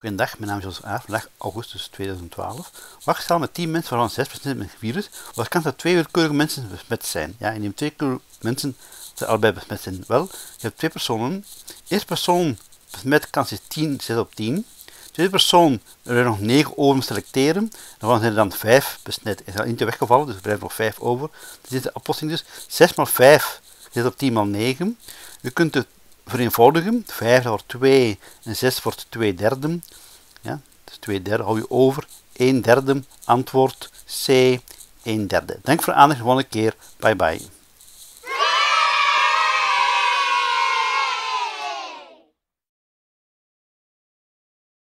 Goedendag, mijn naam is Jos Aert, vandaag augustus 2012. Wachtzaal met 10 mensen, waarvan 6 besmet met het virus. Wat kan dat twee willekeurige mensen besmet zijn? Ja, die twee mensen zijn allebei besmet zijn. Wel, je hebt twee personen. Eerste persoon besmet kans is 10, 6 op 10. Tweede persoon, er zijn nog 9 over selecteren. Daarvan zijn er dan 5 besmet. Er zijn niet weggevallen, dus er blijven nog 5 over. Dit is de oplossing dus. 6 x 5 zit op 10 x 9. Je kunt vereenvoudigen. 5 wordt 2 en 6 wordt 2 derde. Ja, dus 2 derde hou je over. 1 derde antwoord C 1 derde. Dank voor de aandacht. Volgende keer. Bye bye.